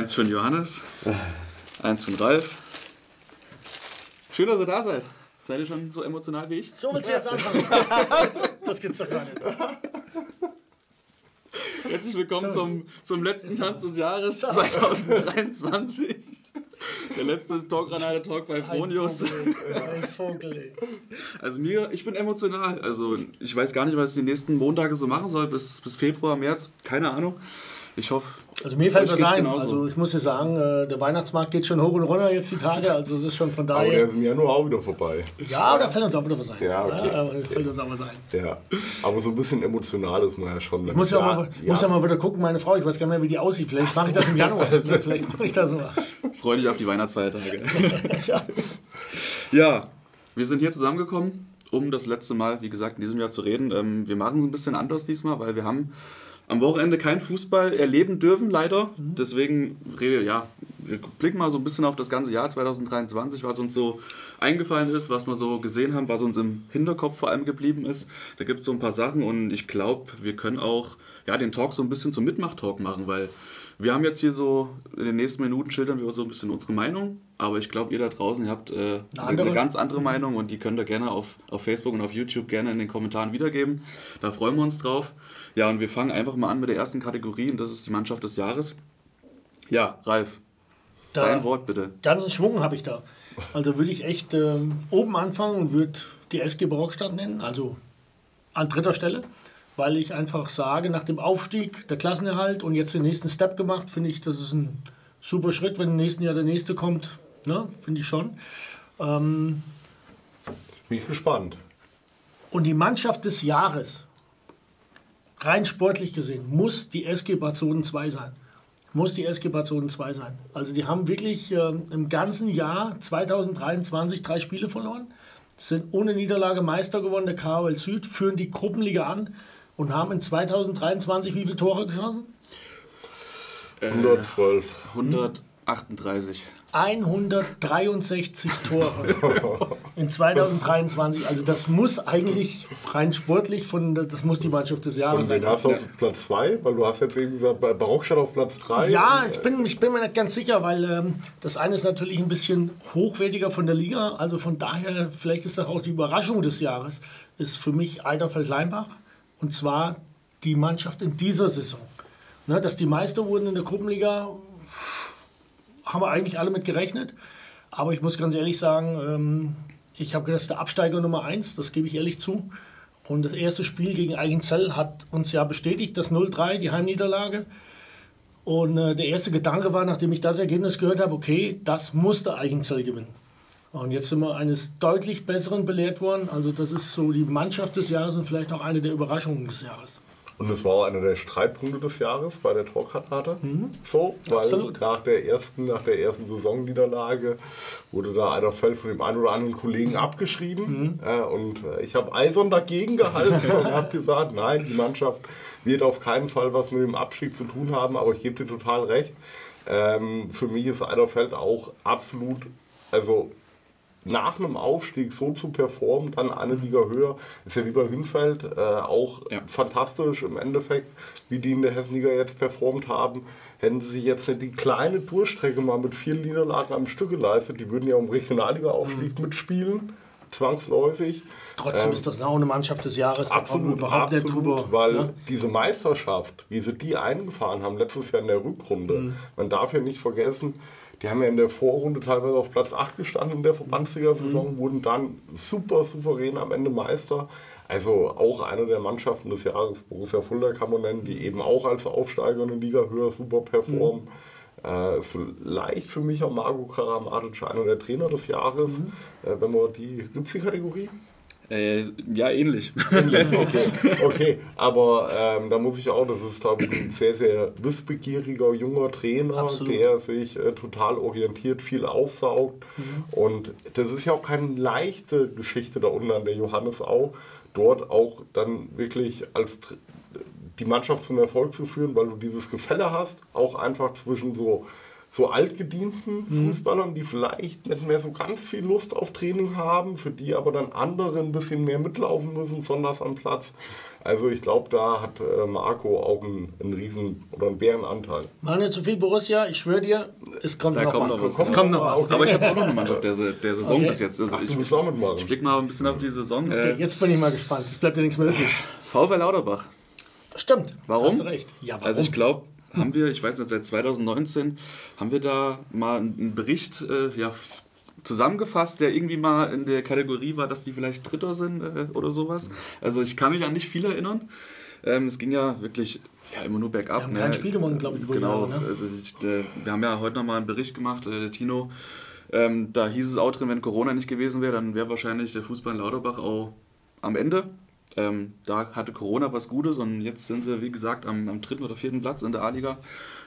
Eins für den Johannes, eins für den Ralf. Schön, dass ihr da seid. Seid ihr schon so emotional wie ich? So willst du jetzt anfangen? das gibt's doch gar nicht. Herzlich willkommen zum, zum letzten Tanz des Jahres 2023. Der letzte Talkgranate-Talk bei Fronius. Ein Vogel. Also mir, ich bin emotional. Also ich weiß gar nicht, was ich die nächsten Montage so machen soll, bis, bis Februar, März, keine Ahnung. Ich hoffe. Also mir fällt geht's ein. genauso. Also ich muss dir sagen, äh, der Weihnachtsmarkt geht schon hoch und runter jetzt die Tage. Also es ist schon von Aber der daher. ist im Januar auch wieder vorbei. Ja, da fällt uns auch wieder was ein. Ja, okay. aber da fällt uns auch was ein. Ja. Aber so ein bisschen emotional ist man ja schon. Ich muss ja, mal, muss ja mal wieder gucken, meine Frau, ich weiß gar nicht mehr, wie die aussieht. Vielleicht mache ich das im Januar. Vielleicht mache ich das mal. Freue dich auf die Weihnachtsfeiertage. Ja. Ja, wir sind hier zusammengekommen, um das letzte Mal, wie gesagt, in diesem Jahr zu reden. Ähm, wir machen es ein bisschen anders diesmal, weil wir haben am Wochenende keinen Fußball erleben dürfen, leider. Deswegen, rede- ja, wir blicken mal so ein bisschen auf das ganze Jahr 2023, was uns so eingefallen ist, was wir so gesehen haben, was uns im Hinterkopf vor allem geblieben ist. Da gibt es so ein paar Sachen und ich glaube, wir können auch ja, den Talk so ein bisschen zum Mitmach-Talk machen, weil wir haben jetzt hier so, in den nächsten Minuten schildern wir so ein bisschen unsere Meinung, aber ich glaube, ihr da draußen, ihr habt äh, eine, andere? ganz andere Meinung und die könnt ihr gerne auf, auf Facebook und auf YouTube gerne in den Kommentaren wiedergeben. Da freuen wir uns drauf. Ja, und wir fangen einfach mal an mit der ersten Kategorie und das ist die Mannschaft des Jahres. Ja, Ralf, Da, dein Wort bitte. ganzen Schwung habe ich da. Also würde ich echt ähm, oben anfangen und würde die SG Barockstadt nennen, also an dritter Stelle, weil ich einfach sage, nach dem Aufstieg, der Klassenerhalt und jetzt den nächsten Step gemacht, finde ich, das ist ein super Schritt, wenn im nächsten Jahr der nächste kommt, ne, finde ich schon. Ähm, Bin ich gespannt. und die Mannschaft des Jahres, rein sportlich gesehen, muss die SG Barzonen 2 sein. Muss die SG Barzonen 2 sein. Also die haben wirklich ähm, im ganzen Jahr 2023 drei Spiele verloren, sind ohne Niederlage Meister geworden, der KOL Süd, führen die Gruppenliga an und haben in 2023 wie viele Tore geschossen? Äh, 112. 138. 163 Tore in 2023. Also das muss eigentlich rein sportlich von, das muss die Mannschaft des Jahres Und sein. wen hast du auf Platz 2? Weil du hast jetzt eben gesagt, bei Barockstadt auf Platz 3. Ja, ich bin, ich bin mir nicht ganz sicher, weil ähm, das eine ist natürlich ein bisschen hochwertiger von der Liga. Also von daher, vielleicht ist das auch die Überraschung des Jahres, ist für mich Eiderfeld-Leinbach. Und zwar die Mannschaft in dieser Saison. Ne, dass die Meister wurden in der Gruppenliga, haben wir eigentlich alle mit gerechnet. Aber ich muss ganz ehrlich sagen, ähm, ich habe gedacht, der Absteiger Nummer 1, das gebe ich ehrlich zu. Und das erste Spiel gegen Eigenzell hat uns ja bestätigt, das 0-3, die Heimniederlage. Und äh, der erste Gedanke war, nachdem ich das Ergebnis gehört habe, okay, das musste Eigenzell gewinnen. Und jetzt sind wir eines deutlich Besseren belehrt worden. Also das ist so die Mannschaft des Jahres und vielleicht auch eine der Überraschungen des Jahres. Und es war auch einer der Streitpunkte des Jahres bei der Torkatarte. So, weil Mhm. Absolut. nach der ersten, nach der ersten Saisonniederlage wurde da einer Feld von dem einen oder anderen Kollegen abgeschrieben. Mhm. Äh, und äh, ich habe eisern dagegen gehalten und habe gesagt, nein, die Mannschaft wird auf keinen Fall was mit dem Abstieg zu tun haben, aber ich gebe dir total recht. Ähm, für mich ist Eiderfeld auch absolut, also nach einem Aufstieg so zu performen, dann eine Liga höher, ist ja wie bei Hünfeld äh, auch Ja. fantastisch im Endeffekt, wie die in der Hessenliga jetzt performt haben. Hätten sie sich jetzt nicht die kleine Durchstrecke mal mit vier Niederlagen am Stück geleistet, die würden ja um Regionalliga-Aufstieg mitspielen, zwangsläufig. Trotzdem Ähm, ist das auch eine Mannschaft des Jahres. Absolut, überhaupt absolut, drüber. weil ne? diese Meisterschaft, wie sie die eingefahren haben, letztes Jahr in der Rückrunde, Mhm. man darf ja nicht vergessen, die haben ja in der Vorrunde teilweise auf Platz 8 gestanden in der Mhm. Verbandsliga-Saison, wurden dann super souverän am Ende Meister. Also auch eine der Mannschaften des Jahres, Borussia Fulda kann man nennen, die eben auch als Aufsteiger in der Liga höher super performen. Äh, ist vielleicht für mich auch Marco Karamatic einer der Trainer des Jahres, Mhm. äh, wenn man die, gibt es die Kategorie? Äh, ja, ähnlich. Okay, okay. aber ähm, da muss ich auch, das ist glaube ich ein sehr, sehr wissbegieriger junger Trainer, Absolut. der sich äh, total orientiert, viel aufsaugt. Und das ist ja auch keine leichte Geschichte da unten an der Johannesau, dort auch dann wirklich als die Mannschaft zum Erfolg zu führen, weil du dieses Gefälle hast, auch einfach zwischen so so altgedienten Fußballern, die vielleicht nicht mehr so ganz viel Lust auf Training haben, für die aber dann andere ein bisschen mehr mitlaufen müssen, besonders am Platz. Also ich glaube, da hat äh, Marco auch einen, einen riesen oder einen Bärenanteil. Mach nicht zu viel Borussia, ich schwöre dir, es kommt Da noch kommt noch was. Es kommt noch was. Okay. Aber ich habe auch noch eine Mannschaft der, der Saison Okay. bis jetzt. Also Ach, ich, du auch mitmachen. ich blicke mal ein bisschen auf die Saison. Okay, Äh, jetzt bin ich mal gespannt. Es bleibt ja nichts mehr übrig. VfL Lauterbach. Stimmt. Warum? Hast du recht. Ja, warum? Also ich glaube, haben wir, ich weiß nicht, seit 2019 haben wir da mal einen Bericht äh, ja, zusammengefasst, der irgendwie mal in der Kategorie war, dass die vielleicht Dritter sind äh, oder sowas. Also ich kann mich an nicht viel erinnern. Ähm, es ging ja wirklich ja, immer nur bergab. Wir haben kein Spiel gewonnen, glaube ich, über Genau. Jahre, ne? Also ich, äh, wir haben ja heute noch mal einen Bericht gemacht, äh, der Tino. Ähm, da hieß es auch drin, wenn Corona nicht gewesen wäre, dann wäre wahrscheinlich der Fußball in Lauterbach auch am Ende. Ähm, da hatte Corona was Gutes und jetzt sind sie, wie gesagt, am, am dritten oder vierten Platz in der A-Liga.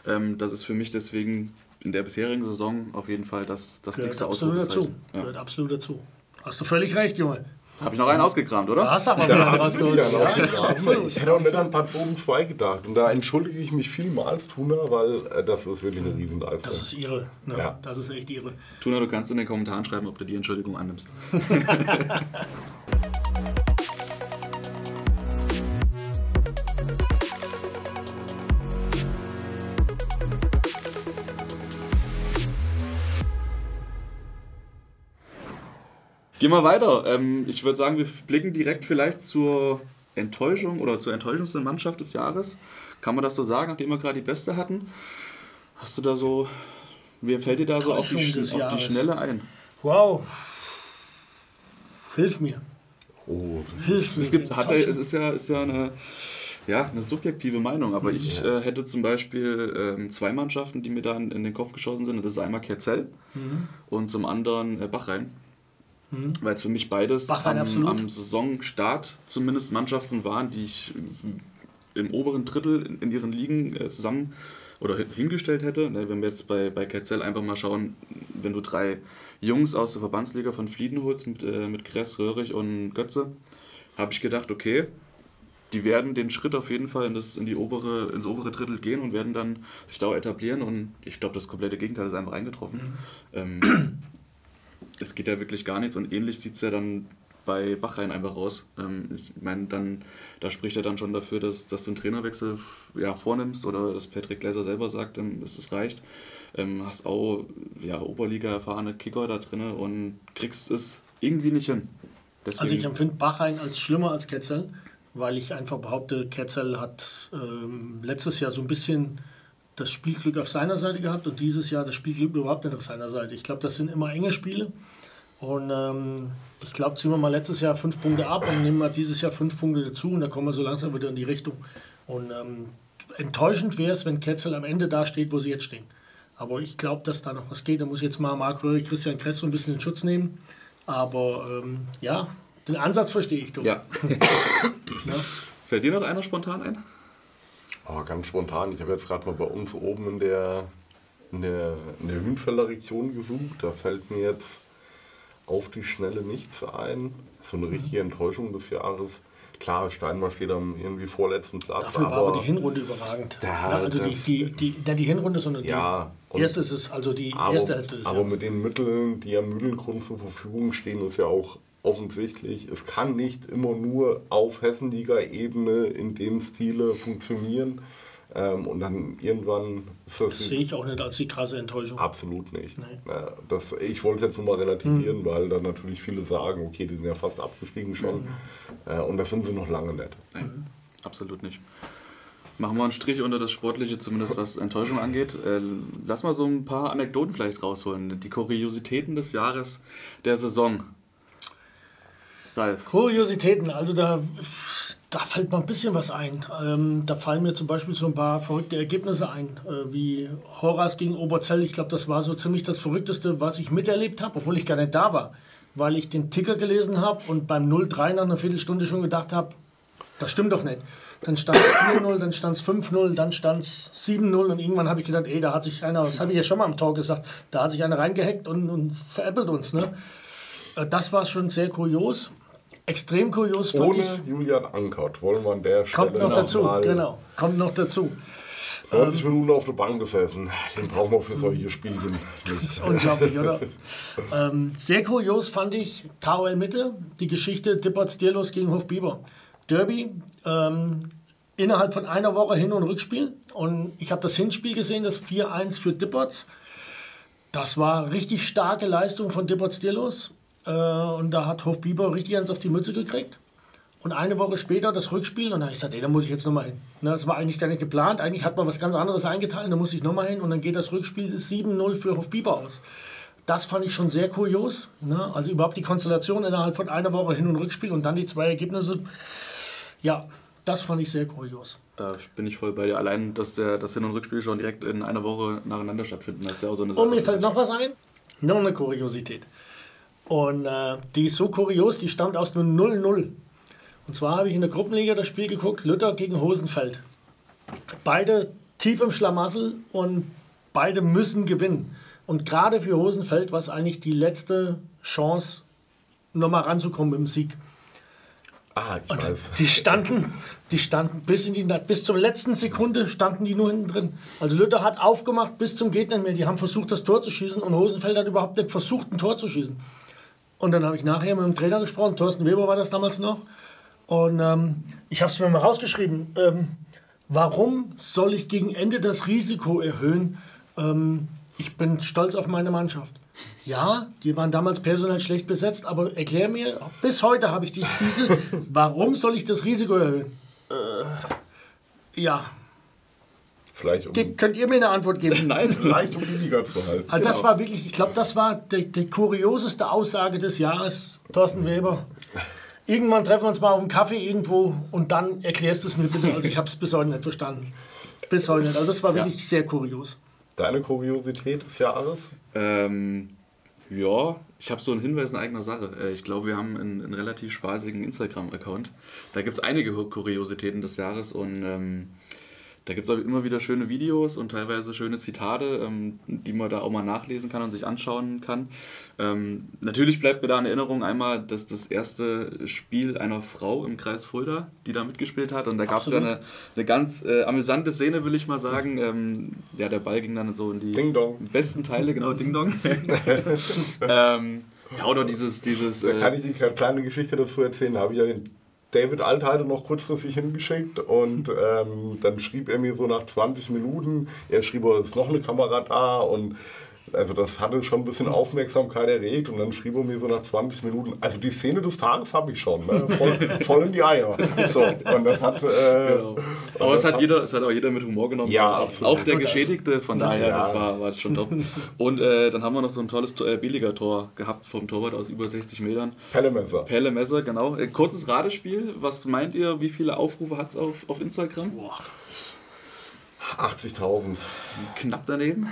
Ähm, das ist für mich deswegen in der bisherigen Saison auf jeden Fall das, das Gehört dickste absolut dazu. Ja. Gehört absolut dazu. Hast du völlig recht, Junge. Habe ich noch einen ausgekramt, oder? Da hast du aber wieder einen rausgeholt. Ja, absolut. Ich hätte auch nicht an Platz oben 2 gedacht. Und da entschuldige ich mich vielmals, Tuna, weil äh, das ist wirklich eine Riesenleistung. Das ist irre. Ne? Ja. Das ist echt irre. Tuna, du kannst in den Kommentaren schreiben, ob du die Entschuldigung annimmst. Gehen wir weiter. Ähm, ich würde sagen, wir blicken direkt vielleicht zur Enttäuschung oder zur enttäuschendsten Mannschaft des Jahres. Kann man das so sagen, nachdem wir gerade die beste hatten? Hast du da so, wer fällt dir da so auf die, auf die. Schnelle ein? Wow. Hilf mir. oh, Hilf mir. Es, gibt, hat, er- es ist ja, ist ja eine, ja, eine subjektive Meinung, aber ich äh, hätte zum Beispiel ähm, zwei Mannschaften, die mir dann in den Kopf geschossen sind. Das ist einmal Kerzell Mhm. und zum anderen äh, Bachrhein. Weil es für mich beides am, am Saisonstart zumindest Mannschaften waren, die ich im oberen Drittel in, in ihren Ligen äh, zusammen oder hin- hingestellt hätte. Ne, Wenn wir jetzt bei, bei Kerzell einfach mal schauen, wenn du drei Jungs aus der Verbandsliga von Flieden holst mit, äh, mit Kress, Röhrig und Götze, habe ich gedacht, okay, die werden den Schritt auf jeden Fall in das, in die obere, ins obere Drittel gehen und werden dann sich da etablieren. Und ich glaube, das komplette Gegenteil ist einfach eingetroffen. Ähm, es geht ja wirklich gar nichts und ähnlich sieht es ja dann bei Bachrhein einfach aus. Ähm, ich meine, dann, da spricht er dann schon dafür, dass, dass du einen Trainerwechsel ja, vornimmst oder dass Patrick Gläser selber sagt, ähm, dass es reicht. Ähm, hast auch ja, Oberliga erfahrene Kicker da drin und kriegst es irgendwie nicht hin. Deswegen, Also ich empfinde Bachrhein als schlimmer als Ketzel, weil ich einfach behaupte, Ketzel hat ähm, letztes Jahr so ein bisschen das Spielglück auf seiner Seite gehabt und dieses Jahr das Spielglück überhaupt nicht auf seiner Seite. Ich glaube, das sind immer enge Spiele. Und ähm, ich glaube, ziehen wir mal letztes Jahr fünf Punkte ab und nehmen wir dieses Jahr fünf Punkte dazu und da kommen wir so langsam wieder in die Richtung. Und ähm, enttäuschend wäre es, wenn Ketzel am Ende da steht, wo sie jetzt stehen. Aber ich glaube, dass da noch was geht. Da muss jetzt mal Marc Röhrig, Christian Kress so ein bisschen in Schutz nehmen. Aber ähm, ja, den Ansatz verstehe ich doch. ja. Fällt dir noch einer spontan ein? Oh, ganz spontan. Ich habe jetzt gerade mal bei uns oben in der, in der, in der Hünfelder Region gesucht. Da fällt mir jetzt auf die Schnelle nichts ein. So eine richtige Enttäuschung des Jahres. Klar, Steinmar steht am irgendwie vorletzten Platz. Dafür war aber die Hinrunde überragend. Da, ja, also die, die, die, nicht die Hinrunde, sondern Ja, die erste ist es, also die aber, erste Hälfte des aber Jahres. mit den Mitteln, die am Mühlengrund zur Verfügung stehen, ist ja auch offensichtlich, es kann nicht immer nur auf Hessenliga-Ebene in dem Stile funktionieren. Ähm, und dann irgendwann ist das, Das sehe ich auch nicht als die krasse Enttäuschung. Absolut nicht. Nee. Ja, das, ich wollte es jetzt nochmal relativieren, weil dann natürlich viele sagen, okay, die sind ja fast abgestiegen schon. Äh, und das sind sie noch lange nicht. Nein, absolut nicht. Machen wir einen Strich unter das Sportliche, zumindest was Enttäuschung angeht. Äh, lass mal so ein paar Anekdoten vielleicht rausholen. Die Kuriositäten des Jahres der Saison. Ralf. Kuriositäten, also da, da fällt mal ein bisschen was ein. Ähm, da fallen mir zum Beispiel so ein paar verrückte Ergebnisse ein, äh, wie Horas gegen Oberzell. Ich glaube, das war so ziemlich das Verrückteste, was ich miterlebt habe, obwohl ich gar nicht da war. Weil ich den Ticker gelesen habe und beim 0-3 nach einer Viertelstunde schon gedacht habe, das stimmt doch nicht. Dann stand es 4-0, dann stand es 5-0, dann stand es 7-0 und irgendwann habe ich gedacht, ey, da hat sich einer, das habe ich ja schon mal am Tor gesagt, da hat sich einer reingehackt und, und veräppelt uns. Ne? Äh, Das war schon sehr kurios. Extrem kurios fand ich. Ohne Julian Ankert wollen wir an der Stelle Kommt noch dazu, mal- genau. Kommt noch dazu. 90 Minuten auf der Bank gesessen. Den brauchen wir für solche Spielchen nicht. unglaublich, oder? ähm, sehr kurios fand ich KOL Mitte, die Geschichte Dippert Stierlos gegen Hofbiber. Derby, ähm, innerhalb von einer Woche Hin- und Rückspiel. Und ich habe das Hinspiel gesehen, das 4-1 für Dipperts. Das war richtig starke Leistung von Dippert Stierlos. Äh, und da hat Hofbiber richtig eins auf die Mütze gekriegt. Und eine Woche später das Rückspiel und da habe ich gesagt, ey, da muss ich jetzt nochmal hin. Ne, das war eigentlich gar nicht geplant. Eigentlich hat man was ganz anderes eingeteilt, da muss ich nochmal hin und dann geht das Rückspiel 7-0 für Hofbiber aus. Das fand ich schon sehr kurios. Ne? Also überhaupt die Konstellation innerhalb von einer Woche Hin- und Rückspiel und dann die zwei Ergebnisse. Ja, das fand ich sehr kurios. Da bin ich voll bei dir. Allein, dass der, das Hin- und Rückspiel schon direkt in einer Woche nacheinander stattfinden, das ist ja auch so eine Und mir fällt noch was ein. Noch eine Kuriosität. Und äh, die ist so kurios, die stammt aus einem 0-0. Und zwar habe ich in der Gruppenliga das Spiel geguckt, Luther gegen Hosenfeld. Beide tief im Schlamassel und beide müssen gewinnen. Und gerade für Hosenfeld war es eigentlich die letzte Chance, nochmal ranzukommen dem Sieg. Ah, ich Und weiß. die standen, die standen bis, in die, bis zur letzten Sekunde standen die nur hinten drin. Also Luther hat aufgemacht bis zum nicht mehr. Die haben versucht, das Tor zu schießen und Hosenfeld hat überhaupt nicht versucht, ein Tor zu schießen. Und dann habe ich nachher mit dem Trainer gesprochen, Thorsten Weber war das damals noch. Und ähm, ich habe es mir mal rausgeschrieben. Ähm, warum soll ich gegen Ende das Risiko erhöhen? Ähm, ich bin stolz auf meine Mannschaft. Ja, die waren damals personell schlecht besetzt, aber erklär mir, bis heute habe ich dies, dieses, warum soll ich das Risiko erhöhen? Äh, ja, Vielleicht um, Ge- könnt ihr mir eine Antwort geben? Nein, vielleicht um die Liga zu halten. Also das war wirklich, ich glaube, das war die, die kurioseste Aussage des Jahres, Thorsten Weber. Irgendwann treffen wir uns mal auf einen Kaffee irgendwo und dann erklärst du es mir bitte. Also ich habe es bis heute nicht verstanden. Bis heute nicht. Also das war wirklich sehr kurios. Deine Kuriosität des Jahres? Ähm, ja, ich habe so einen Hinweis in eigener Sache. Äh, Ich glaube, wir haben einen, einen relativ spaßigen Instagram-Account. Da gibt es einige Kuriositäten des Jahres und ähm, da gibt es auch immer wieder schöne Videos und teilweise schöne Zitate, ähm, die man da auch mal nachlesen kann und sich anschauen kann. Ähm, natürlich bleibt mir da in Erinnerung einmal, dass das erste Spiel einer Frau im Kreis Fulda, die da mitgespielt hat. Und da gab es ja eine, eine ganz äh, amüsante Szene, will ich mal sagen. Ähm, ja, der Ball ging dann so in die Ding Dong. besten Teile, genau, Ding Dong. ähm, ja, oder dieses, dieses Da kann äh, ich die kleine Geschichte dazu erzählen. Da habe ich ja den David Altheide noch kurzfristig hingeschickt und ähm, dann schrieb er mir so nach 20 Minuten, er schrieb, es ist noch eine Kamera da und also das hatte schon ein bisschen Aufmerksamkeit erregt und dann schrieb er mir so nach 20 Minuten, also die Szene des Tages habe ich schon, ne? voll, voll in die Eier. So, und das hat... Äh, Genau. Aber es das hat jeder, es hat auch jeder mit Humor genommen. Ja, auch, absolut. auch der Geschädigte, von daher, Ja. das war, war schon top. Und äh, dann haben wir noch so ein tolles äh, billiger Tor gehabt vom Torwart aus über 60 Metern. Pellemesser. Pelle Messer, genau. Äh, kurzes Ratespiel. Was meint ihr, wie viele Aufrufe hat es auf, auf Instagram? 80.000. Knapp daneben.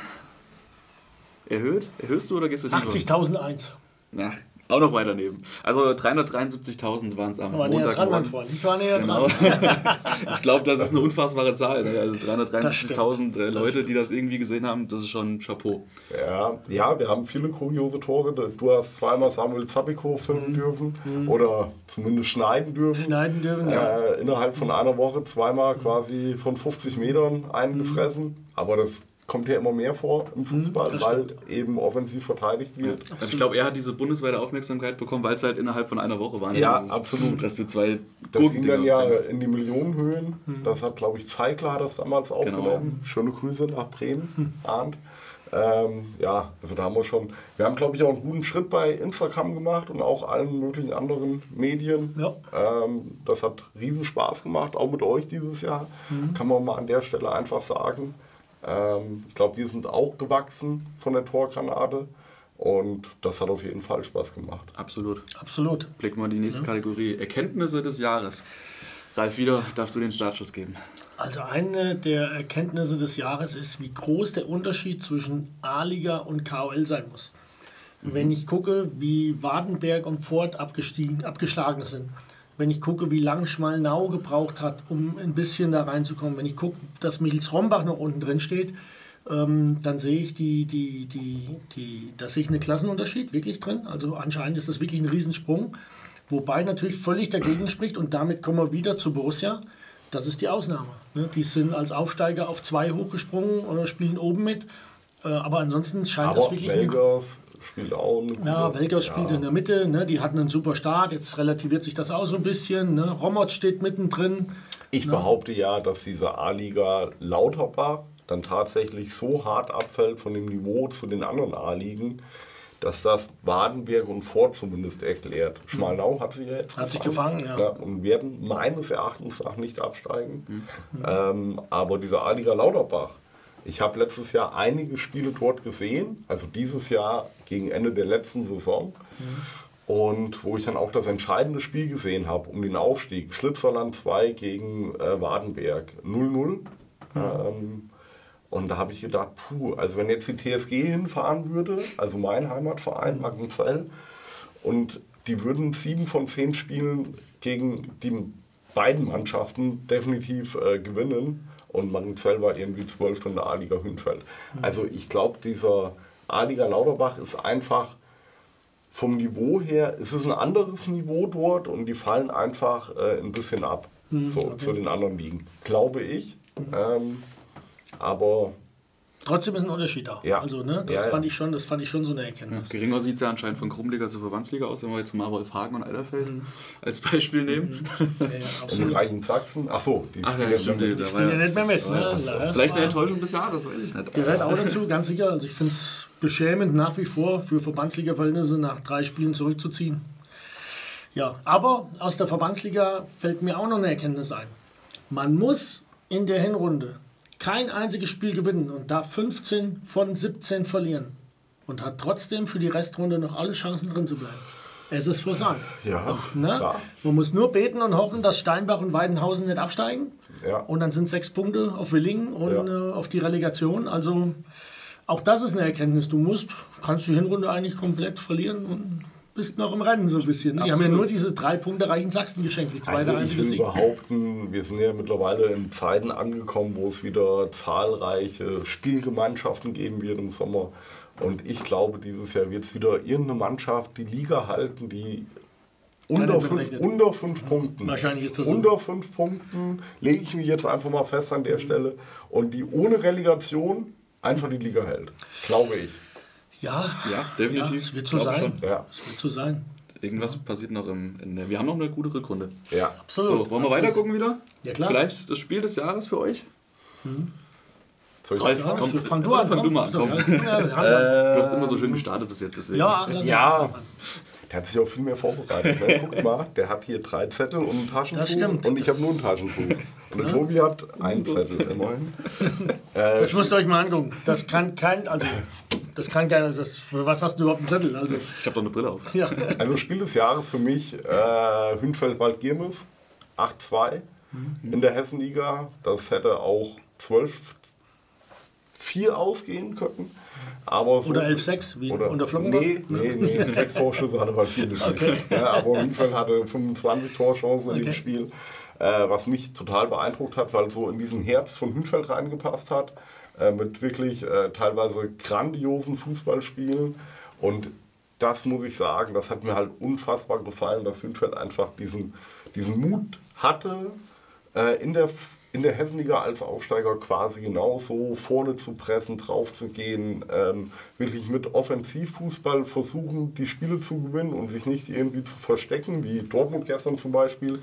Erhöht? Erhöhst du oder gehst du tiefer? 80.001. Ja, auch noch weiter neben. Also 373.000 waren es am War näher Montag. dran, mein Freund. Ich war näher Genau. dran. ich glaube, das ist eine unfassbare Zahl. Ne? Also Das 373.000 äh, Leute, die das irgendwie gesehen haben, das ist schon Chapeau. Ja, ja, wir haben viele kuriose Tore. Du hast zweimal Samuel Zapiko filmen dürfen oder zumindest schneiden dürfen. Schneiden dürfen, ja. Äh, innerhalb von einer Woche zweimal quasi von 50 Metern eingefressen. Aber das kommt ja immer mehr vor im Fußball, das weil stimmt. eben offensiv verteidigt wird. Also ich glaube, er hat diese bundesweite Aufmerksamkeit bekommen, weil es halt innerhalb von einer Woche war. Ja, Dieses- absolut. Dass du zwei Das ging dann ja fängst. in die Millionenhöhen. Mhm. Das hat, glaube ich, Zeigler hat das damals aufgenommen. Schöne Grüße nach Bremen, Mhm. Arndt. Ähm, ja, also da haben wir schon, wir haben, glaube ich, auch einen guten Schritt bei Instagram gemacht und auch allen möglichen anderen Medien. Ja. Ähm, das hat riesen Spaß gemacht, auch mit euch dieses Jahr, Mhm. kann man mal an der Stelle einfach sagen. Ähm, ich glaube, wir sind auch gewachsen von der Torgranate und das hat auf jeden Fall Spaß gemacht. Absolut. Absolut. Blicken wir in die nächste Kategorie. Erkenntnisse des Jahres. Ralf, wieder darfst du den Startschuss geben. Also eine der Erkenntnisse des Jahres ist, wie groß der Unterschied zwischen A-Liga und KOL sein muss. Wenn ich gucke, wie Wartenberg und Pfort abgestiegen, abgeschlagen sind, wenn ich gucke, wie lang Schmalnau gebraucht hat, um ein bisschen da reinzukommen, wenn ich gucke, dass Michels Rombach noch unten drin steht, ähm, dann sehe ich die, die, die, die, da sehe ich einen Klassenunterschied wirklich drin. Also anscheinend ist das wirklich ein Riesensprung. Wobei natürlich völlig dagegen spricht und damit kommen wir wieder zu Borussia. das ist die Ausnahme. Ne? Die sind als Aufsteiger auf zwei hochgesprungen oder spielen oben mit. Äh, aber ansonsten scheint Aber das wirklich Welgers spielt auch eine ja, gute- Welgers spielt Ja. in der Mitte, ne? die hatten einen super Start, jetzt relativiert sich das auch so ein bisschen. Ne? Romot steht mittendrin. Ich behaupte ja, dass diese A-Liga Lauterbach dann tatsächlich so hart abfällt von dem Niveau zu den anderen A-Ligen, dass das Badenberg und Ford zumindest erklärt. Schmalnau hat sich ja jetzt Hat sich gefangen, ja. und werden meines Erachtens nach nicht absteigen. Ähm, aber diese A-Liga Lauterbach, ich habe letztes Jahr einige Spiele dort gesehen, also dieses Jahr gegen Ende der letzten Saison. Und wo ich dann auch das entscheidende Spiel gesehen habe um den Aufstieg. Schlitzerland 2 gegen äh, Wadenberg 0-0. Ähm, und da habe ich gedacht, puh, also wenn jetzt die TSG hinfahren würde, also mein Heimatverein Magnenzell, und die würden sieben von zehn Spielen gegen die beiden Mannschaften definitiv äh, gewinnen. Und Magnenzell war irgendwie 12. in der A-Liga Hünfeld. Also ich glaube, dieser A-Liga Lauterbach ist einfach vom Niveau her, es ist ein anderes Niveau dort und die fallen einfach äh, ein bisschen ab so, zu den anderen Ligen. Glaube ich. Ähm, aber Trotzdem ist ein Unterschied da. Ja. Also, ne, das, Ja, ja. fand ich schon, das fand ich schon so eine Erkenntnis. Geringer sieht es ja anscheinend von Gruppenliga zur Verbandsliga aus, wenn wir jetzt mal Wolfhagen und Eiderfeld als Beispiel nehmen. Ja, ja, absolut. Reichen Sachsen, ach so, die Ach ja, stimmt, mit. da Ich war ja ja, nicht mehr mit. Ne? So. Das vielleicht eine Enttäuschung des Jahres, weiß ich nicht. Gehört auch dazu, ganz sicher. Also ich finde es beschämend nach wie vor für Verbandsliga-Verhältnisse nach drei Spielen zurückzuziehen. Ja, aber aus der Verbandsliga fällt mir auch noch eine Erkenntnis ein. Man muss in der Hinrunde kein einziges Spiel gewinnen und darf 15 von 17 verlieren und hat trotzdem für die Restrunde noch alle Chancen drin zu bleiben. Es ist versagt. Ja, Ne? klar. Man muss nur beten und hoffen, dass Steinbach und Weidenhausen nicht absteigen. Ja. Und dann sind sechs Punkte auf Willingen und Ja. äh, auf die Relegation. Also auch das ist eine Erkenntnis. Du musst, kannst die Hinrunde eigentlich komplett verlieren und bist noch im Rennen so ein bisschen. Ne? Die haben ja nur diese drei Punkte reichen Sachsen geschenkt. Zweite Also ich will Sieg. behaupten, wir sind ja mittlerweile in Zeiten angekommen, wo es wieder zahlreiche Spielgemeinschaften geben wird im Sommer. Und ich glaube, dieses Jahr wird es wieder irgendeine Mannschaft die Liga halten, die unter nicht fünf, unter fünf Punkten. Wahrscheinlich ist das so. Unter fünf Punkten lege ich mich jetzt einfach mal fest an der Stelle. Und die ohne Relegation einfach die Liga hält. Glaube ich. Ja, Ja, definitiv. Ja, es wird so sein. Ja. Es wird so sein. Irgendwas passiert noch im, in der. Wir haben noch eine gute Rückrunde. Ja. Absolut. So, wollen wir Absolut. weiter gucken wieder? Ja, klar. Vielleicht das Spiel des Jahres für euch? Soll ich- Rolf, Ja, komm, fang du an. fang du mal an, komm. Ja, ja, Du hast immer so schön gestartet bis jetzt, deswegen. ja, Ja, der hat sich auch viel mehr vorbereitet. Ne? Guck mal, der hat hier drei Zettel und ein Taschentuch. Das stimmt. Und ich habe nur ein Taschentuch. Und der Tobi hat einen Zettel immerhin. Äh, Das müsst ihr euch mal angucken. Das kann kein, also, das kann keiner, das, für was hast du überhaupt einen Zettel? Also, Ich habe doch eine Brille auf. ja. also Spiel des Jahres für mich äh, Hünfeld-Wald-Girmes 8-2 Mhm. in der Hessenliga. Das hätte auch 12-4 ausgehen können. Aber so, Oder 11-6, wie Oder, unter Flockenbach? Nee, nee, nee, sechs Torschüsse hatte Waldkirchen nicht. Ja, aber Hünfeld hatte 25 Torchancen in Okay. dem Spiel, äh, was mich total beeindruckt hat, weil so in diesen Herbst von Hünfeld reingepasst hat, äh, mit wirklich äh, teilweise grandiosen Fußballspielen. Und das muss ich sagen, das hat mir halt unfassbar gefallen, dass Hünfeld einfach diesen, diesen Mut hatte, äh, in der in der Hessenliga als Aufsteiger quasi genauso vorne zu pressen, drauf zu gehen, ähm, wirklich mit Offensivfußball versuchen, die Spiele zu gewinnen und sich nicht irgendwie zu verstecken, wie Dortmund gestern zum Beispiel.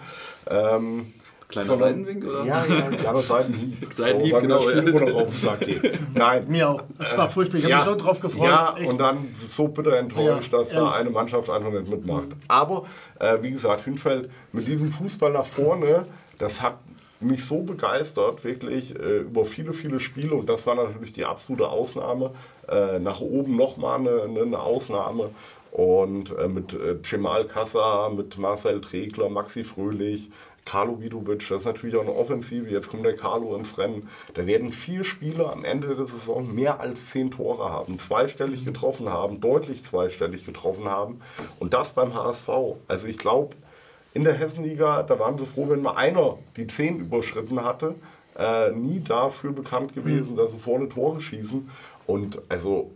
Ähm, Kleiner sondern- Seitenwink, oder? Ja, ja, kleiner Seitenhieb. Seitenhieb, das genau, Spiel ja. noch auf den Sack geht. Nein, Mir auch. Es war furchtbar. Ich habe mich so drauf gefreut. ja, Echt. und dann so bitter enttäuscht, Ja, dass da eine Mannschaft einfach nicht mitmacht. Aber äh, wie gesagt, Hünfeld mit diesem Fußball nach vorne, das hat mich so begeistert, wirklich äh, über viele, viele Spiele. Und das war natürlich die absolute Ausnahme. Äh, nach oben nochmal eine, eine Ausnahme. Und äh, mit äh, Cemal Kassa, mit Marcel Tregler, Maxi Fröhlich, Carlo Vidovic, das ist natürlich auch eine Offensive. Jetzt kommt der Carlo ins Rennen. Da werden vier Spieler am Ende der Saison mehr als zehn Tore haben, zweistellig getroffen haben, deutlich zweistellig getroffen haben. Und das beim HSV. Also ich glaube, in der Hessenliga, da waren sie froh, wenn mal einer die zehn überschritten hatte. Äh, nie dafür bekannt gewesen, dass sie vorne Tore schießen. Und also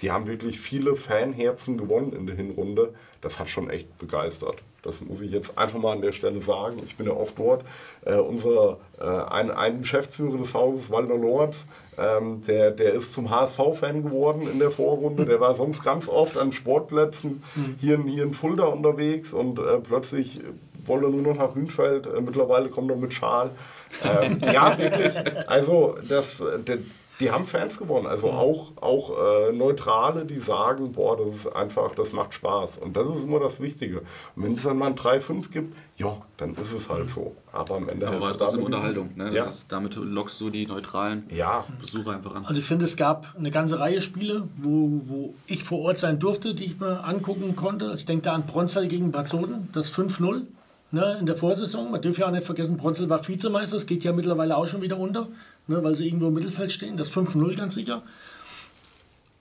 die haben wirklich viele Fanherzen gewonnen in der Hinrunde. Das hat schon echt begeistert. Das muss ich jetzt einfach mal an der Stelle sagen. Ich bin ja oft dort. Äh, unser, äh, ein, ein Geschäftsführer des Hauses, Walter Lorz, ähm, der, der ist zum HSV-Fan geworden in der Vorrunde. Der war sonst ganz oft an Sportplätzen hier, in, hier in Fulda unterwegs und äh, plötzlich wollte er nur noch nach Hünfeld. Äh, mittlerweile kommt er mit Schal. Ähm, ja, wirklich. Also, das, der, die haben Fans gewonnen. Also auch, auch äh, Neutrale, die sagen, boah, das ist einfach, das macht Spaß. Und das ist immer das Wichtige. Und wenn es dann mal ein 3-5 gibt, ja, dann ist es halt so. Aber am Ende Aber hältst du trotzdem damit- Unterhaltung. Ne? Ja. Das, damit lockst du die neutralen Ja. Besucher einfach an. Also ich finde, es gab eine ganze Reihe Spiele, wo, wo ich vor Ort sein durfte, die ich mir angucken konnte. Ich denke da an Bronzel gegen Bad Soden, das 5-0 ne, in der Vorsaison. Man dürfen ja auch nicht vergessen, Bronzel war Vizemeister, das geht ja mittlerweile auch schon wieder unter, ne, weil sie irgendwo im Mittelfeld stehen. Das 5-0 ganz sicher.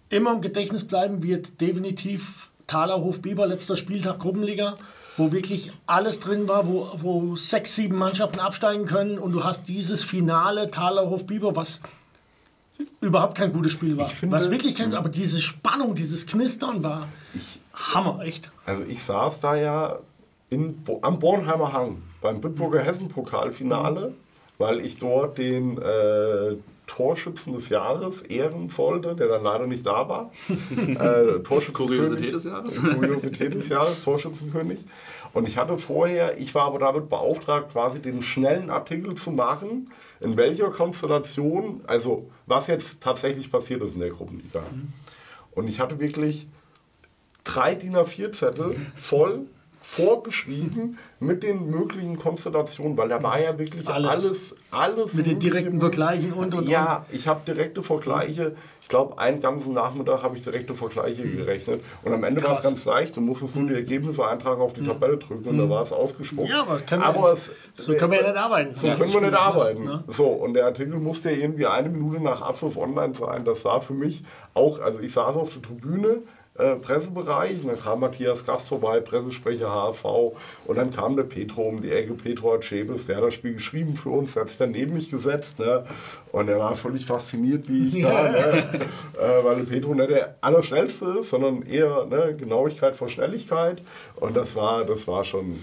Immer im Gedächtnis bleiben wird definitiv Thalerhof Biber, letzter Spieltag Gruppenliga, wo wirklich alles drin war, wo, wo sechs, sieben Mannschaften absteigen können und du hast dieses Finale Thalerhof Biber, was überhaupt kein gutes Spiel war. finde- was wirklich kein, aber diese Spannung, dieses Knistern war Hammer, echt. Also ich saß da ja in, am Bornheimer Hang beim Bitburger Hessen-Pokalfinale, weil ich dort den äh, Torschützen des Jahres ehren sollte, der dann leider nicht da war. äh, Torschützenkönig- Kuriosität des Jahres? Kuriosität des Jahres, Torschützenkönig. Und ich hatte vorher, ich war aber damit beauftragt, quasi den schnellen Artikel zu machen, in welcher Konstellation, also was jetzt tatsächlich passiert ist in der Gruppenliga. Und ich hatte wirklich drei DIN A4-Zettel voll vorgeschrieben mit den möglichen Konstellationen, weil da war ja wirklich Alles. alles, alles, Mit den direkten Vergleichen und, und, ja, ich habe direkte Vergleiche. Ich glaube, einen ganzen Nachmittag habe ich direkte Vergleiche gerechnet. Und am Ende war es ganz leicht. Du musstest nur die Ergebnisse eintragen, auf die Tabelle drücken und da war es ausgespuckt. Ja, aber, kann aber es, so können wir ja nicht arbeiten. so können wir nicht arbeiten. Ne? So, und der Artikel musste ja irgendwie eine Minute nach Abpfiff online sein. Das war für mich auch, also ich saß auf der Tribüne, äh, Pressebereich, und dann kam Matthias Gast vorbei, Pressesprecher HV, und dann kam der Petro um die Ecke, Petro Atschebes, der hat das Spiel geschrieben für uns, der hat sich dann neben mich gesetzt, ne? und er war völlig fasziniert, wie ich da, ne? äh, weil der Petro nicht der Allerschnellste ist, sondern eher ne, Genauigkeit vor Schnelligkeit, und das war, das war schon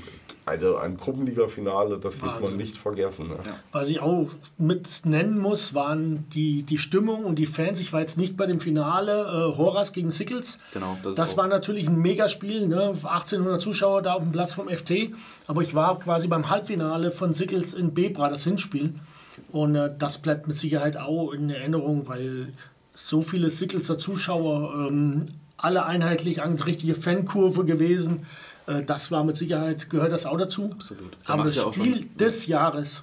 also ein Gruppenliga-Finale, das wird man Wahnsinn. nicht vergessen. Ne? Was ich auch mit nennen muss, waren die, die Stimmung und die Fans. Ich war jetzt nicht bei dem Finale äh, Horas gegen Sickles. Genau, das das war natürlich ein Megaspiel. Ne? 1800 Zuschauer da auf dem Platz vom FT. Aber ich war quasi beim Halbfinale von Sickles in Bebra, das Hinspiel. Und äh, das bleibt mit Sicherheit auch in Erinnerung, weil so viele Sickleser Zuschauer, ähm, alle einheitlich, eine richtige Fankurve gewesen. Äh, das war mit Sicherheit, gehört das auch dazu. Absolut. Der Aber das ja Spiel schon- des Jahres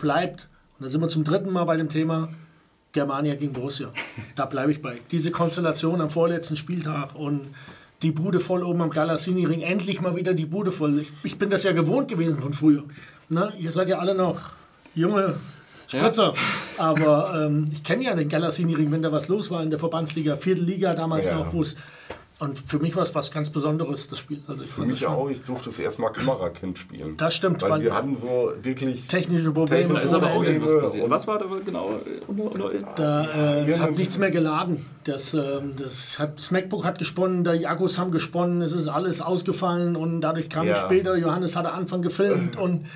bleibt, und da sind wir zum dritten Mal bei dem Thema Germania gegen Borussia. Da bleibe ich bei. Diese Konstellation am vorletzten Spieltag und die Bude voll oben am Galassini-Ring. Endlich mal wieder die Bude voll. Ich, ich bin das ja gewohnt gewesen von früher. Ne? Ihr seid ja alle noch junge Spritzer. Aber ähm, ich kenne ja den Galassini-Ring, wenn da was los war in der Verbandsliga, vierte Liga damals Ja. noch, wo es. Und für mich war es was ganz Besonderes, das Spiel. Also ich Für mich auch, ich durfte das erstmal Kamerakind spielen. Das stimmt, Weil weil wir hatten so wirklich. technische Probleme. Da ist aber auch irgendwas passiert. und- Was war da genau? äh, Da, äh, es hat nichts mehr geladen. Das, ähm, das, hat, das MacBook hat gesponnen, die Akkus haben gesponnen, es ist alles ausgefallen und dadurch kam Ja. später, Johannes hatte Anfang gefilmt und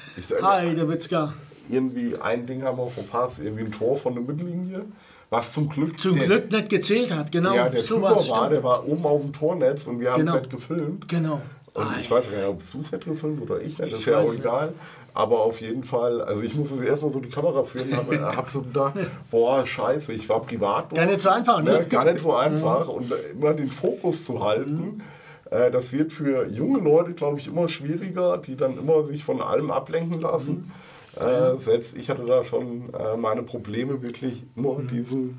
hi, der Witzka. irgendwie ein Ding haben wir verpasst, irgendwie ein Tor von der Mittellinie, was zum Glück. Zum der, Glück nicht gezählt hat, genau. Ja, der so war's, war, der war oben auf dem Tornetz und wir haben Genau. es gefilmt. Genau. Und Ah, ich weiß gar nicht, ob du es nicht gefilmt oder ich nicht, das Ich ist ja auch nicht. egal. Aber auf jeden Fall, also ich musste erstmal so die Kamera führen, habe hab so gedacht, boah, scheiße, ich war privat. Gar nicht so einfach, ne? Ne, gar nicht so einfach. Und immer den Fokus zu halten, äh, das wird für junge Leute, glaube ich, immer schwieriger, die dann immer sich von allem ablenken lassen. Äh, selbst ich hatte da schon äh, meine Probleme, wirklich nur diesen.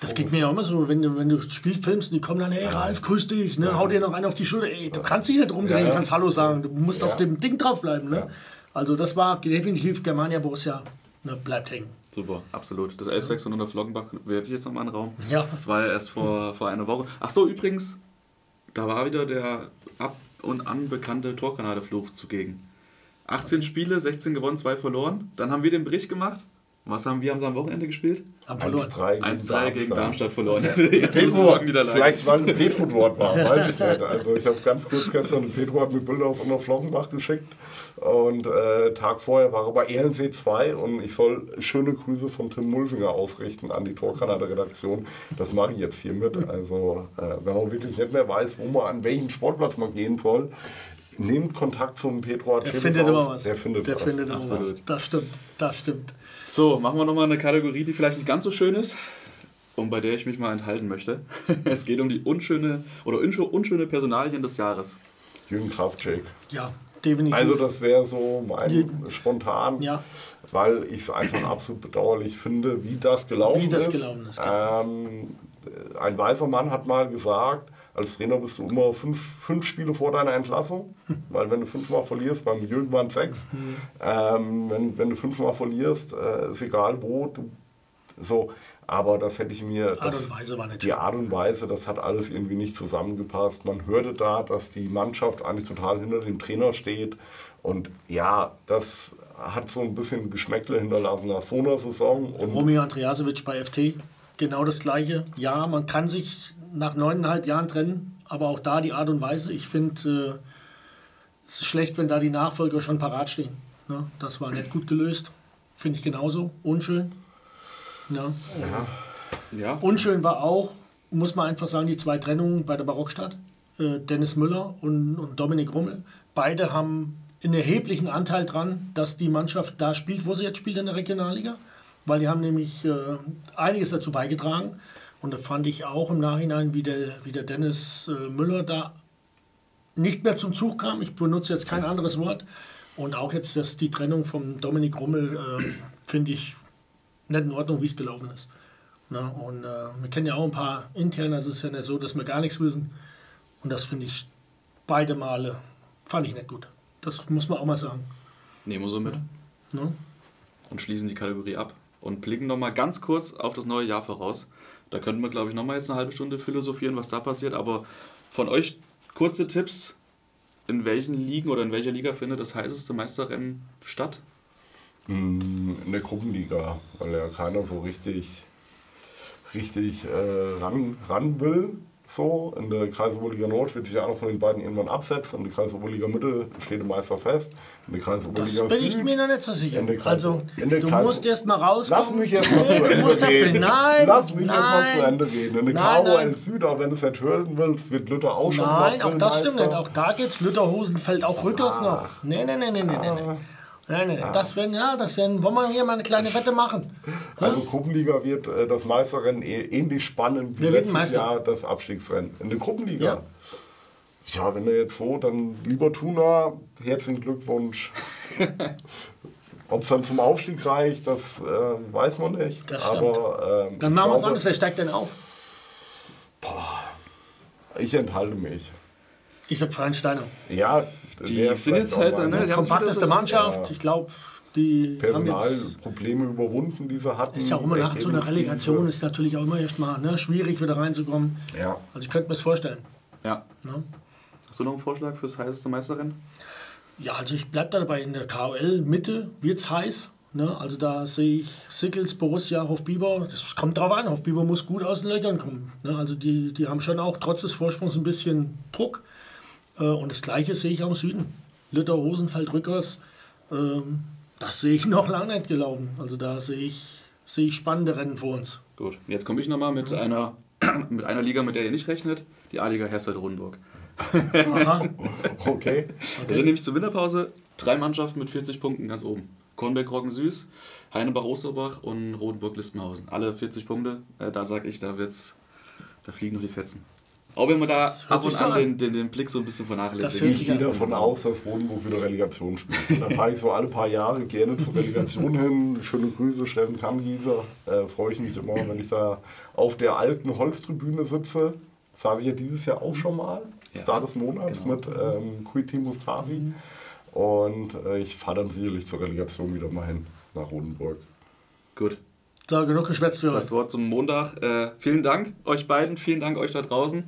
Das geht mir ja immer so, wenn du, wenn du das Spiel filmst und die kommen dann, hey Ralf, grüß dich, ne, hau dir noch einen auf die Schulter. Ey, du kannst dich nicht rumdrehen, Ja, ja. kannst Hallo sagen, du musst Ja. auf dem Ding draufbleiben. Ne? Also das war definitiv Germania Borussia, ne, bleibt hängen. Super, absolut. Das 11600 Floggenbach werfe ich jetzt nochmal in den Raum. Ja. Das war ja erst vor, vor einer Woche. Ach so, übrigens, da war wieder der ab und an bekannte Torkanadefluch zugegen. 18 Spiele, 16 gewonnen, 2 verloren. Dann haben wir den Bericht gemacht Was haben wir haben sie am Wochenende gespielt? Haben verloren. 1-3 1-3 gegen Darmstadt verloren. Petro, vielleicht weil ein Petro dort war, weiß ich nicht. Also ich habe ganz kurz gestern, Petro hat mir Bilder aus einer Flockenbach geschickt und äh, Tag vorher war er bei ELNC 2 und ich soll schöne Grüße von Tim Mulfinger ausrichten an die Torkanal-Redaktion. Das mache ich jetzt hiermit. Also äh, wenn man wirklich nicht mehr weiß, wo man an welchen Sportplatz man gehen soll, nehmt Kontakt zum Petro Der findet immer was. Der findet Der was. findet immer absolut. was. Das stimmt. Das stimmt. So, machen wir nochmal eine Kategorie, die vielleicht nicht ganz so schön ist und bei der ich mich mal enthalten möchte. Es geht um die unschöne oder unschöne Personalien des Jahres. Jürgen Kraftschek. Ja, definitiv. Also das wäre so mein spontan, Ja. weil ich es einfach absolut bedauerlich finde, wie das gelaufen Wie das ist. gelaufen ist, genau. Ähm, ein weiser Mann hat mal gesagt, als Trainer bist du immer fünf, fünf Spiele vor deiner Entlassung, weil wenn du fünfmal verlierst, beim Jürgen waren es sechs, Mhm. ähm, wenn, wenn du fünfmal verlierst, äh, ist egal wo, du, so, aber das hätte ich mir, Art das, und Weise war nicht die Art und Weise, das hat alles irgendwie nicht zusammengepasst. Man hörte da, dass die Mannschaft eigentlich total hinter dem Trainer steht. Und ja, das hat so ein bisschen Geschmäckle hinterlassen nach so einer Saison. Und Romeo Andreasewitsch bei FT, genau das Gleiche. Ja, man kann sich nach neuneinhalb Jahren trennen, aber auch da die Art und Weise. Ich finde, äh, es ist schlecht, wenn da die Nachfolger schon parat stehen. Ne? Das war nicht gut gelöst. Finde ich genauso. Unschön. Ja. Ja, Unschön war auch, muss man einfach sagen, die zwei Trennungen bei der Barockstadt. Äh, Dennis Müller und, und Dominik Rummel. Beide haben einen erheblichen Anteil dran, dass die Mannschaft da spielt, wo sie jetzt spielt in der Regionalliga. Weil die haben nämlich äh, einiges dazu beigetragen. Und da fand ich auch im Nachhinein, wie der, wie der Dennis äh, Müller da nicht mehr zum Zug kam. Ich benutze jetzt kein anderes Wort. Und auch jetzt dass die Trennung von Dominik Rummel äh, finde ich nicht in Ordnung, wie es gelaufen ist. Na, und äh, wir kennen ja auch ein paar interne, also es ist ja nicht so, dass wir gar nichts wissen. Und das finde ich beide Male, fand ich nicht gut. Das muss man auch mal sagen. nehmen wir so mit Ne? und schließen die Kategorie ab und blicken nochmal ganz kurz auf das neue Jahr voraus. Da könnten wir, glaube ich, nochmal jetzt eine halbe Stunde philosophieren, was da passiert. Aber von euch kurze Tipps, in welchen Ligen oder in welcher Liga findet das heißeste Meisterrennen statt? mh, in der Gruppenliga, weil ja keiner so richtig, richtig äh, ran, ran will. So, in der Kreisoberliga Nord wird sich einer von den beiden irgendwann absetzen. In der Kreisoberliga Mitte steht der Meister fest. In der Kreisoberliga Das bin ich mir noch nicht so sicher. Also, du musst erst mal rauskommen. Lass mich erst mal zu Ende reden. Nein, Lass mich erst mal nein. zu Ende reden. In der Nein, KOL nein. Süd, auch wenn du es nicht hören willst, wird Luther auch schon Nein, auch das stimmt nicht. Auch da geht's Lütterhosen fällt auch Rückers noch. Nee, nee, nee, nee, nee, nee. Nein, nein, nein. Das werden, ja, das werden, wollen wir hier mal eine kleine Wette machen. Also Gruppenliga wird äh, das Meisterrennen eh- ähnlich spannend wie wird letztes? Jahr das Abstiegsrennen. In der Gruppenliga. Ja. Ja. wenn du jetzt so, dann lieber Tuna, herzlichen Glückwunsch. Ob es dann zum Aufstieg reicht, das äh, weiß man nicht. Das stimmt. Aber ähm, Dann machen wir es anders. Wer steigt denn auf? Ich enthalte mich. Ich sag Verein Ja, Die der sind jetzt halt ne, die haben Kompakteste Mannschaft. Ja. Ich glaube, die haben jetzt. Personalprobleme überwunden, die sie hatten. Ist ja auch immer nach so einer. Relegation ist natürlich auch immer erst mal ne, schwierig wieder reinzukommen. Ja. Also ich könnte mir das vorstellen. Ja. Ne? Hast du noch einen Vorschlag fürs heißeste Meisterrennen? Ja, also ich bleibe dabei in der KOL Mitte wird es heiß. Ne? Also da sehe ich Sickels, Borussia, Hofbiber. Das kommt drauf an. Hofbiber muss gut aus den Löchern kommen. Ne? Also die, die haben schon auch trotz des Vorsprungs ein bisschen Druck. Äh, und das gleiche sehe ich auch im Süden. Lütter, Rosenfeld, Rückers. Ähm, das sehe ich noch lange nicht gelaufen. Also da sehe ich, sehe ich spannende Rennen vor uns. Gut, jetzt komme ich nochmal mit, einer, mit einer Liga, mit der ihr nicht rechnet. Die A-Liga Hersfeld-Rodenburg. Aha. Okay. Wir sind nämlich zur Winterpause drei Mannschaften mit 40 Punkten ganz oben. Kornberg Roggen Süß, Heinebach Osterbach und Rodenburg Listenhausen. Alle 40 Punkte. Äh, da sag ich, da wird's, da fliegen noch die Fetzen. Auch wenn wir da Das ab und an an. den, den, den Blick so ein bisschen Das vernachlässigen. hört Ich sich gehe an. davon aus, dass Rodenburg wieder Relegation spielt. Da fahre ich so alle paar Jahre gerne zur Relegation hin. Schöne Grüße, Steffen Kamgieser. Äh, Freue ich mich immer, wenn ich da auf der alten Holztribüne sitze. Das saß ich ja dieses Jahr auch schon mal. Ja, Star des Monats genau. mit ähm, Kuiti Mustafi. Und äh, ich fahre dann sicherlich zur Relegation wieder mal hin nach Rodenburg. Gut, So, genug geschwätzt für das heute. Wort zum Montag. Äh, vielen Dank euch beiden, vielen Dank euch da draußen.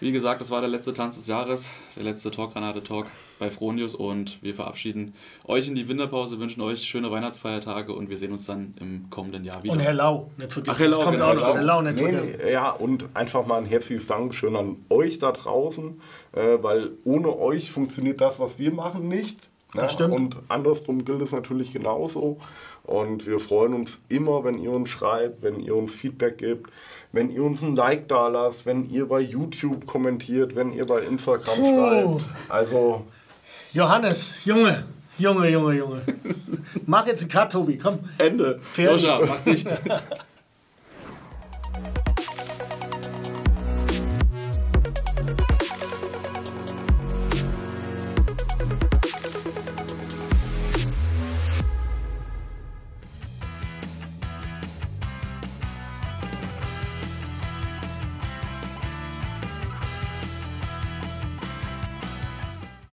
Wie gesagt, das war der letzte Tanz des Jahres, der letzte Talkgranate-Talk bei Fronius und wir verabschieden euch in die Winterpause, wünschen euch schöne Weihnachtsfeiertage und wir sehen uns dann im kommenden Jahr wieder. Und Herr Lau, nicht vergessen. Ach, Herr Lau, das kommt genau, auch noch. Lau, nicht Nee, vergessen. nee, ja, und einfach mal ein herzliches Dankeschön an euch da draußen, äh, weil ohne euch funktioniert das, was wir machen, nicht. Ne? Das stimmt. Und andersrum gilt es natürlich genauso. Und wir freuen uns immer, wenn ihr uns schreibt, wenn ihr uns Feedback gebt, wenn ihr uns ein Like da lasst, wenn ihr bei YouTube kommentiert, wenn ihr bei Instagram Puh. schreibt. Also Johannes, Junge, Junge, Junge, Junge. Mach jetzt einen Cut, Tobi, komm. Ende. Fertig. Joscha, mach dicht.